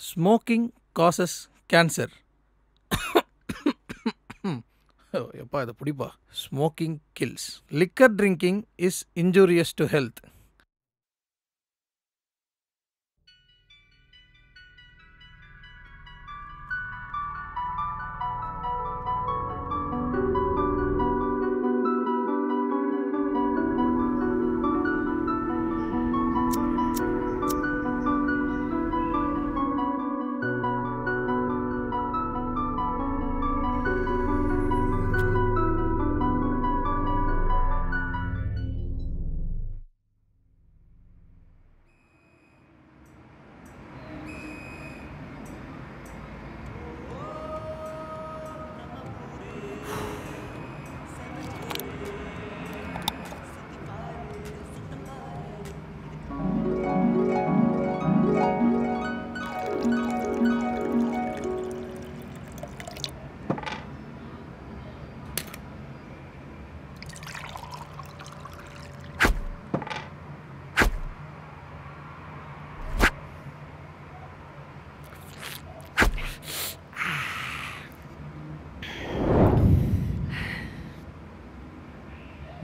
Smoking causes cancer எப்பா இதை பிடிப்பா smoking kills liquor drinking is injurious to health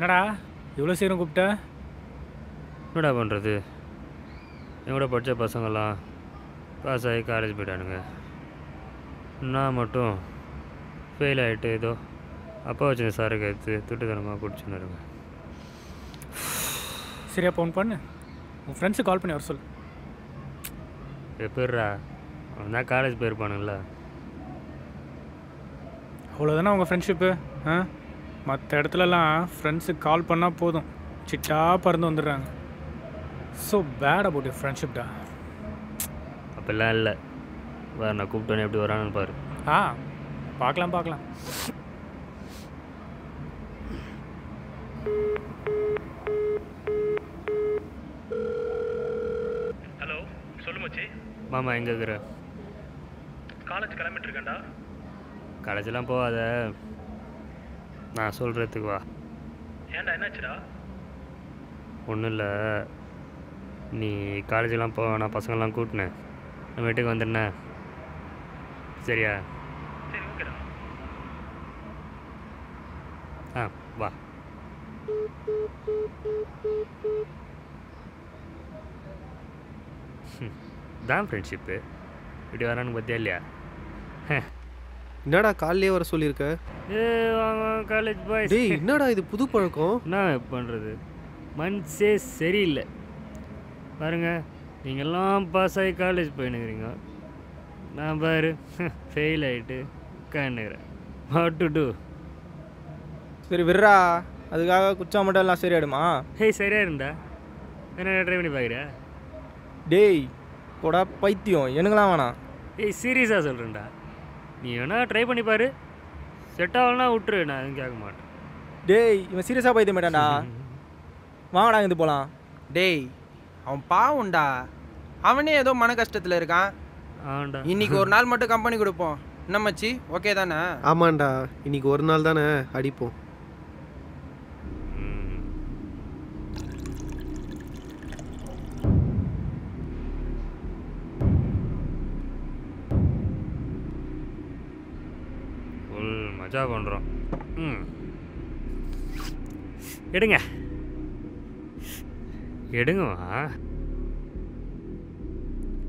என்னடா? இவ்வளோ சீக்கிரம் கூப்பிட்ட? என்னடா பண்ணுறது என் கூட படித்த பசங்கள்லாம் பாஸ் ஆகி காலேஜ் போயிட்டானுங்க. நான் மட்டும் ஃபெயில் ஆகிட்டு ஏதோ அப்பா வச்சிருந்த சாருக்கு எடுத்து துட்டுத்தனமாக குடிச்சுன்னு இருங்க சரியா ஃபோன் பண்ணு. உன் ஃப்ரெண்ட்ஸுக்கு கால் பண்ணி வர சொல்லு. எப்படிரா அவன் தான் காலேஜ் போயிருப்பானுங்கள? அவ்வளோதானே உங்கள் ஃப்ரெண்ட்ஷிப்பு ஆ? மற்ற இடத்துலலாம் ஃப்ரெண்ட்ஸுக்கு கால் பண்ணால் போதும். சிட்டா பறந்து வந்துடுறாங்க. ஸோ பேட் அபவுட் யூர் ஃப்ரெண்ட்ஷிப்டா அப்பெல்லாம் இல்லை. வேறு நான் கூப்பிட்டோன்னே எப்படி வரான்னு பாரு. ஆ பார்க்கலாம் பார்க்கலாம். ஹலோ சொல்லு மச்சி. மாமா எங்கே இருக்கிற? காலேஜ் கிளம்பிட்டு இருக்கேன்டா. காலேஜெல்லாம் போகாத. நான் சொல்கிறதுக்கு வா. ஏன்டா என்னாச்சுடா? ஒன்றும் இல்லை நீ காலேஜெல்லாம் போ நான் பசங்கள்லாம் கூட்டினேன் நான் வீட்டுக்கு வந்துடுனேன் சரியா? சரி ஓகேடா. ஆ வா. தான் ஃப்ரெண்ட்ஷிப்பு இப்படி வரான்னு பார்த்தியா இல்லையா? என்னடா காலையிலே வர சொல்லியிருக்க? ஏ வாங்க காலேஜ் பாய்ஸ் டேய் என்னடா இது புது பழக்கம்? என்ன பண்ணுறது மனசே சரியில்லை. பாருங்க நீங்கள்லாம் பாஸ் ஆகி காலேஜ் போயினுக்கிறீங்க நான் பாரு ஃபெயில் ஆகிட்டு உட்காந்துக்கிறேன் வாட் டு டூ சரி விட்றா. அதுக்காக குச்சா மட்டும் எல்லாம் சரியாயிடுமா? ஹேய் சரியா இருந்தா என்ன ட்ரை பண்ணி பார்க்குறியா? டேய் போடா பைத்தியம். எனக்குலாம் வேணாம். ஏய் சீரியஸாக சொல்கிறேன்டா நீ வேணா ட்ரை பண்ணி பாரு. செட் ஆகலனா விட்டுரு நான் எதுவும் கேட்க மாட்டேன். டேய் இவன் சீரியஸாக பைத்தியம் மாட்டான்டா வாங்கடா இருந்து போகலாம் டேய் அவன் பாவம்டா அவனே ஏதோ மன கஷ்டத்தில் இருக்கான். ஆண்டா. இன்னைக்கு ஒரு நாள் மட்டும் கம்பெனி கொடுப்போம். என்ன மச்சி? ஓகே தானே? ஆமாண்டா. இன்னைக்கு ஒரு நாள் தானே அடிப்போம் ம். மஜா பண்ணுறோம் ம். எடுங்க. எடுங்கம்மா.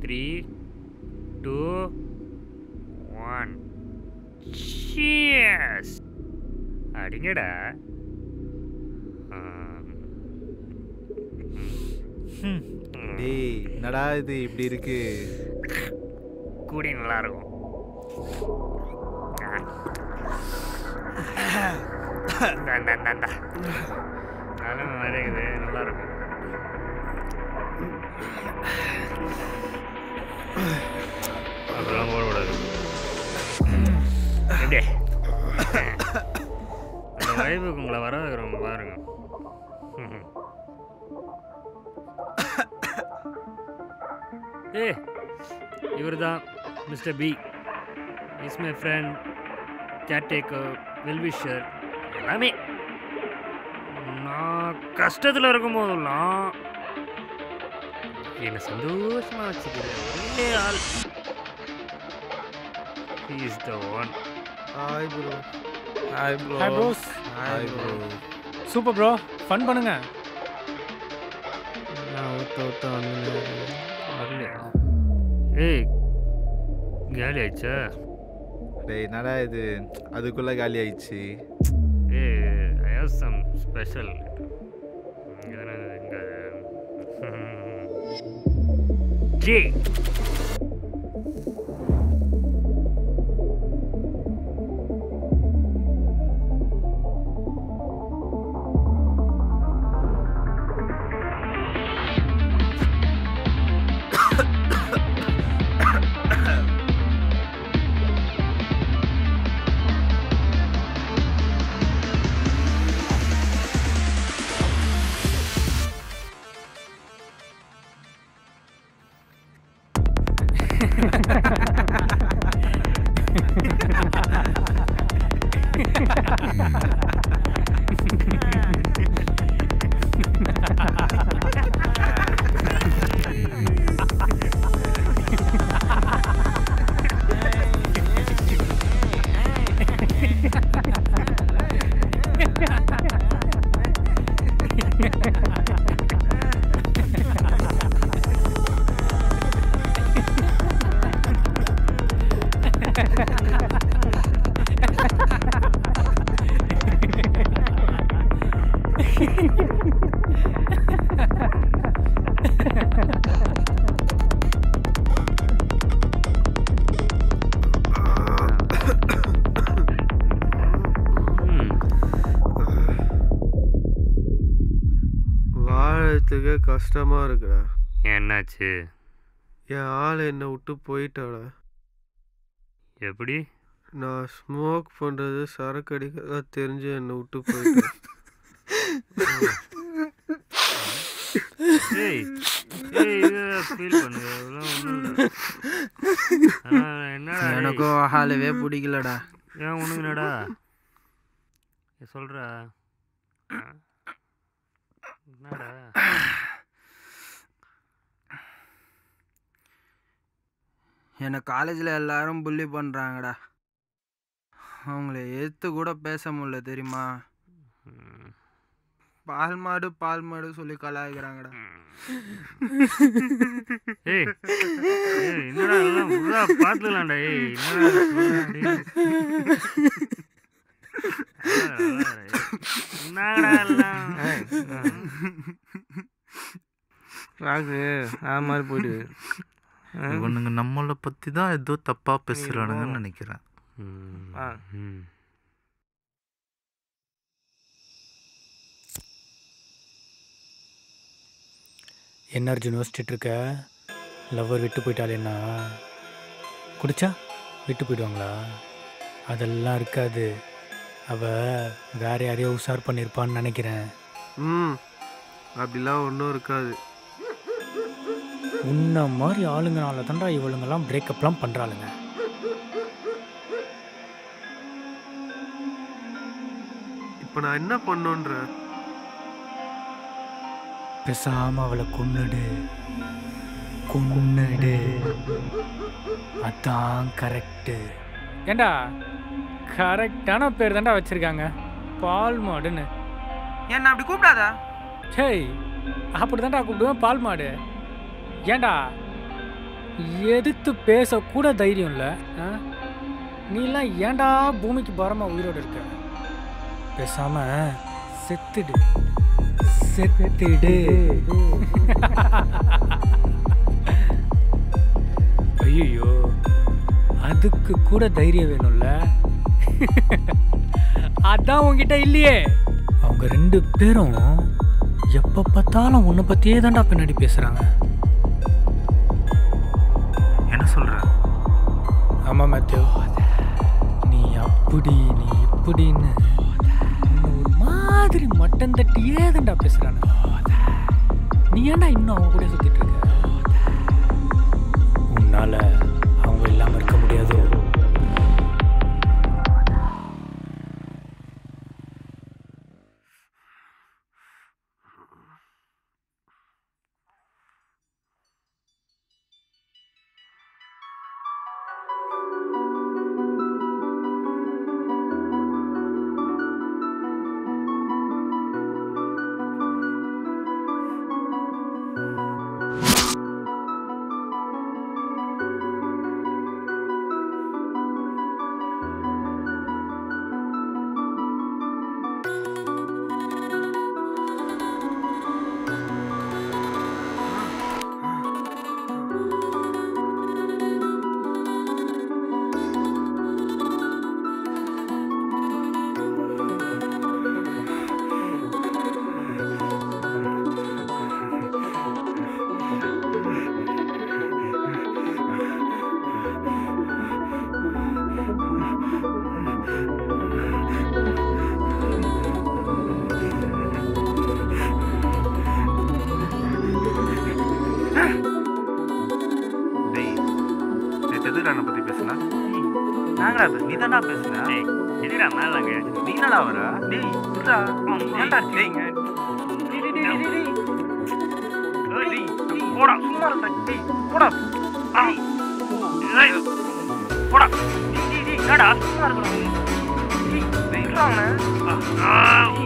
Three two one Cheers! அடிங்கடா. டேய் என்னடா இது? இப்படி இருக்கு. குடி நல்லா இருக்கும். நிறையுது நல்லா இருக்கும் அப்படிலாம் போடக்கூடாது எப்படி அந்த வைப்புக்கு உங்களை வர வைக்கிறவங்க பாருங்க. ஏ இவர் தான் mister B. Is my friend caretaker well wisher எல்லாமே. நான் கஷ்டத்தில் இருக்கும் போதெல்லாம் என்னை சந்தோஷமாக வச்சுக்கிறேன் ஒரே ஆள். Is the one hi bro hi bro hi bros hi bro super bro fun பண்ணுங்க. நான் ஊற்ற ஊற்ற வந்து வரலையா? ஏய் காலி ஆயிடுச்சா? டேய் என்னடா இது? அதுக்குள்ளே காலி ஆயிடுச்சு. ஏ ஐ ஹவ் சம் ஸ்பெஷல் இங்கே இங்கே. ஜி வாழறதுக்கே கஷ்டமா இருக்குடா. என்னாச்சு? என் ஆள் என்னை விட்டு போயிட்டாடா. எப்படி? நான் ஸ்மோக் பண்றது சரக்கு அடிக்கிறதா தெரிஞ்சு என்னை விட்டு போயிட்டேன்? எனக்கும் ஆளவே பிடிக்கலடா. ஏன் உனக்குனடா சொல்கிறா என்னடா என்னை காலேஜில் எல்லாரும் புள்ளி பண்ணுறாங்கடா அவங்கள எதிர்த்து கூட பேச முடியல தெரியுமா. பால் மாடு பால் மாடு சொல்லி கலாய்க்கிறாங்கடா. ஏய் என்னடா எல்லாம் பார்த்துக்கலாம்டா ஏய் எல்லாம் ராகு அது மாதிரி போயிடு இவனுங்க நம்மளை பத்தி தான் ஏதோ தப்பா பேசுறானுங்கன்னு நினைக்கிறேன். என்ன அர்ஜுன் யோசிச்சுட்டு இருக்க? லவ்வர் விட்டு போயிட்டாலேன்னா குடிச்சா? விட்டு போயிடுவாங்களா? அதெல்லாம் இருக்காது. அவ வேற யாரையோ உஷார் பண்ணியிருப்பான்னு நினைக்கிறேன். ம். அப்படிலாம் ஒன்றும் இருக்காது. உன்ன மாதிரி ஆளுங்கனால தான்டா இவளுங்கெல்லாம் பிரேக்கப்லாம் பண்ணுறாளுங்க இப்போ நான் என்ன பண்ணுன்ற? பேசாம அவளை கொன்னுடு. கொன்னுடு. அதான் கரெக்டு ஏண்டா கரெக்டான பேர் தான்டா வச்சிருக்காங்க. பால் மாடுன்னு. என்ன அப்படி கூப்பிடாதா? சேய் அப்படி தான்டா கூப்பிடுவேன் பால் மாடு. ஏண்டா? எதிர்த்து பேசக்கூட தைரியம் இல்லை நீலாம் ஏண்டா பூமிக்கு பரமா உயிரோடு இருக்க? பேசாம செத்துடு. செத்துடு. ஐயோ அதுக்கு கூட தைரியம் வேணும்ல? அதான் உங்ககிட்ட இல்லையே. அவங்க ரெண்டு பேரும் எப்போ பார்த்தாலும் உன்னை பற்றியே தான்டா பின்னாடி பேசுகிறாங்க என்ன சொல்ற ஆமாம் மேத்யூ. நீ அப்படி நீ இப்படின்னு ஒரு மாதிரி மட்டன் தட்டி தான்டா பேசுகிறாங்க நீ ஏன்டா இன்னும் அவங்க கூட சுற்றிட்டு இருக்க? உன்னால் தானே பேசுன எதிரா மேலாங்க நீ என்னடா வர? டேய் புறா ஏன்டா அடிச்சீங்க போடா. சும்மா இருந்தா டேய் போடா. டேய். போடா. டேய், டேய், டேய், என்னடா? சும்மா இருக்கணும் டேய். வெயிட்றாங்க உன்